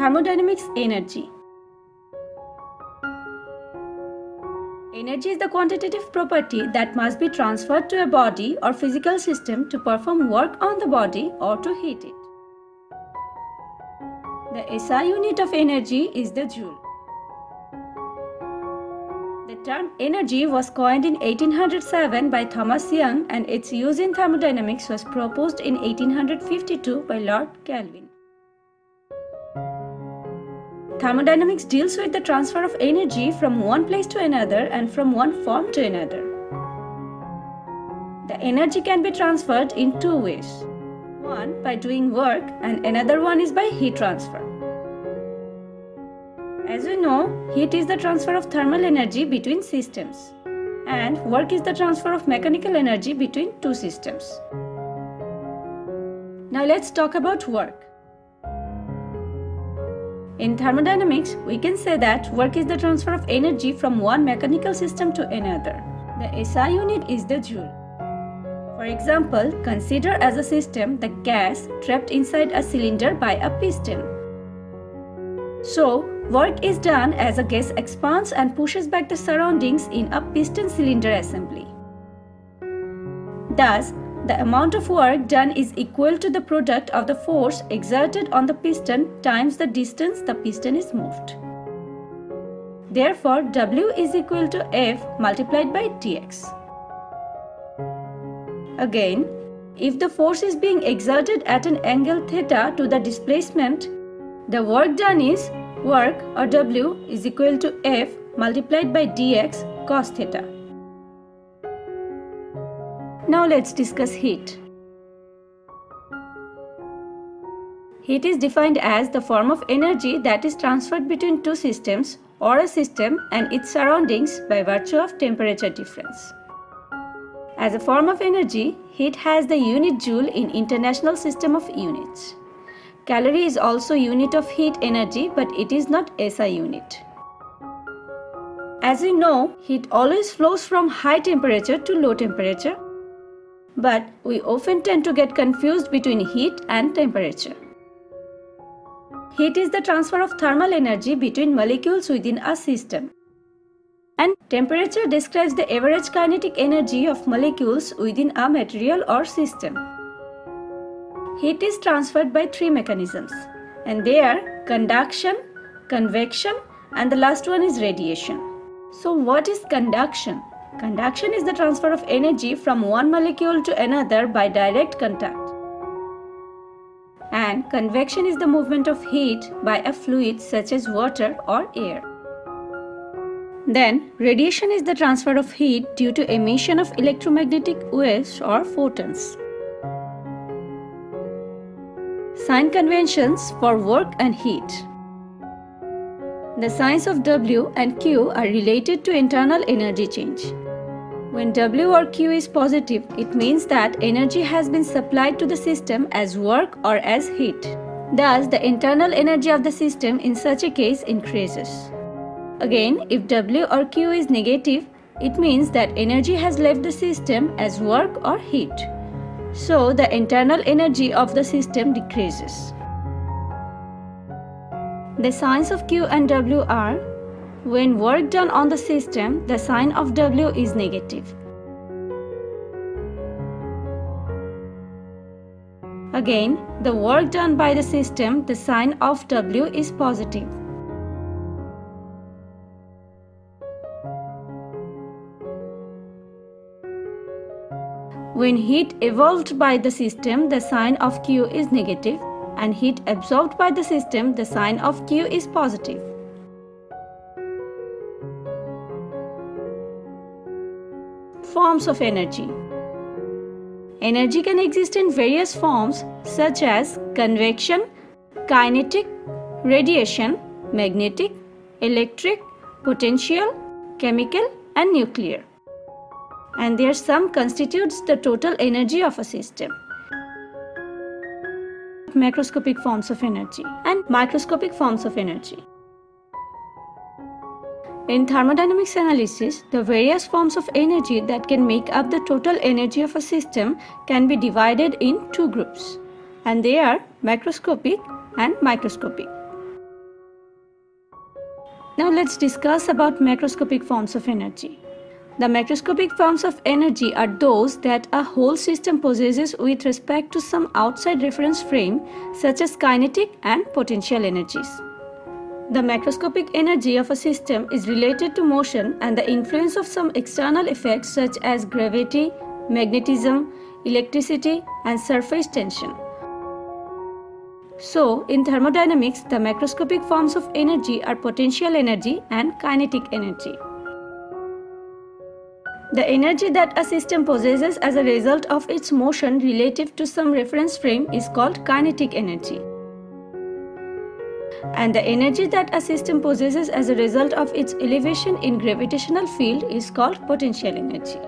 Thermodynamics Energy Energy is the quantitative property that must be transferred to a body or physical system to perform work on the body or to heat it. The SI unit of energy is the joule. The term energy was coined in 1807 by Thomas Young and its use in thermodynamics was proposed in 1852 by Lord Kelvin. Thermodynamics deals with the transfer of energy from one place to another and from one form to another. The energy can be transferred in two ways. One by doing work and another one is by heat transfer. As we know, heat is the transfer of thermal energy between systems and work is the transfer of mechanical energy between two systems. Now let's talk about work. In thermodynamics, we can say that work is the transfer of energy from one mechanical system to another. The SI unit is the joule. For example, consider as a system the gas trapped inside a cylinder by a piston. So, work is done as a gas expands and pushes back the surroundings in a piston cylinder assembly. Thus, the amount of work done is equal to the product of the force exerted on the piston times the distance the piston is moved. Therefore, W is equal to F multiplied by dx. Again, if the force is being exerted at an angle theta to the displacement, the work done is work or W is equal to F multiplied by dx cos theta. Now let's discuss heat. Heat is defined as the form of energy that is transferred between two systems or a system and its surroundings by virtue of temperature difference. As a form of energy, heat has the unit joule in International System of Units. Calorie is also unit of heat energy but it is not SI unit. As we know, heat always flows from high temperature to low temperature but we often tend to get confused between heat and temperature. Heat is the transfer of thermal energy between molecules within a system. And temperature describes the average kinetic energy of molecules within a material or system. Heat is transferred by three mechanisms, and they are conduction, convection, and the last one is radiation. So, what is conduction? Conduction is the transfer of energy from one molecule to another by direct contact. And convection is the movement of heat by a fluid such as water or air. Then, radiation is the transfer of heat due to emission of electromagnetic waves or photons. Sign conventions for work and heat. The signs of W and Q are related to internal energy change. When W or Q is positive, it means that energy has been supplied to the system as work or as heat. Thus, the internal energy of the system in such a case increases. Again, if W or Q is negative, it means that energy has left the system as work or heat. So, the internal energy of the system decreases. The signs of Q and W are when work done on the system, the sign of W is negative. Again, the work done by the system, the sign of W is positive. When heat evolved by the system, the sign of Q is negative and heat absorbed by the system, the sign of Q is positive. Forms of energy Energy can exist in various forms such as convection, kinetic, radiation, magnetic, electric, potential, chemical and nuclear. And their sum constitutes the total energy of a system macroscopic forms of energy and microscopic forms of energy. In thermodynamics analysis, the various forms of energy that can make up the total energy of a system can be divided in two groups, and they are macroscopic and microscopic. Now let's discuss about macroscopic forms of energy. The macroscopic forms of energy are those that a whole system possesses with respect to some outside reference frame such as kinetic and potential energies. The macroscopic energy of a system is related to motion and the influence of some external effects such as gravity, magnetism, electricity and surface tension. So, in thermodynamics, the macroscopic forms of energy are potential energy and kinetic energy. The energy that a system possesses as a result of its motion relative to some reference frame is called kinetic energy. And the energy that a system possesses as a result of its elevation in gravitational field is called potential energy.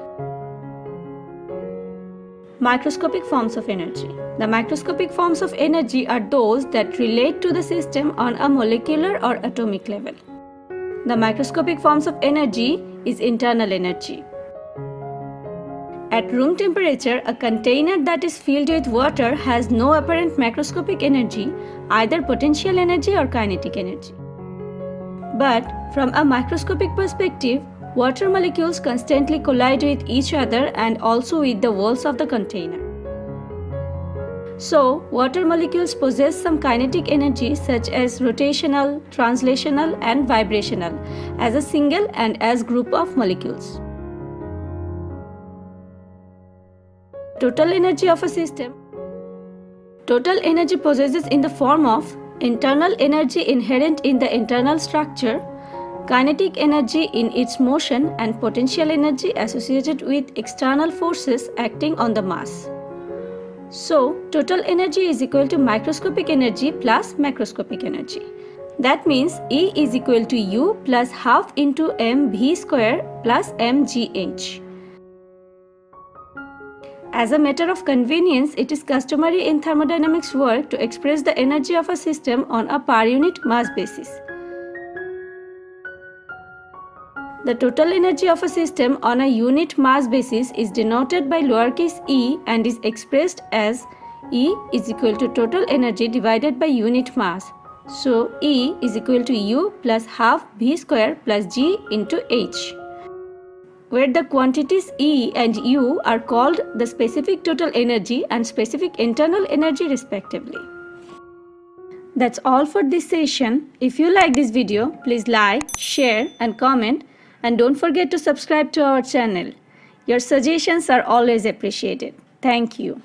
Microscopic forms of energy. The microscopic forms of energy are those that relate to the system on a molecular or atomic level. The microscopic forms of energy is internal energy. At room temperature, a container that is filled with water has no apparent macroscopic energy, either potential energy or kinetic energy. But from a microscopic perspective, Water molecules constantly collide with each other and also with the walls of the container. So, water molecules possess some kinetic energy such as rotational, translational and vibrational as a single and as group of molecules. Total energy of a system Total energy possesses in the form of internal energy inherent in the internal structure kinetic energy in its motion and potential energy associated with external forces acting on the mass. So, total energy is equal to microscopic energy plus macroscopic energy. That means E is equal to U plus half into mv square plus mgh. As a matter of convenience, it is customary in thermodynamics work to express the energy of a system on a per unit mass basis. The total energy of a system on a unit mass basis is denoted by lowercase e and is expressed as E is equal to total energy divided by unit mass. So E is equal to U plus half V square plus G into H where the quantities E and U are called the specific total energy and specific internal energy respectively. That's all for this session. If you like this video, please like, share and comment and don't forget to subscribe to our channel. Your suggestions are always appreciated. Thank you.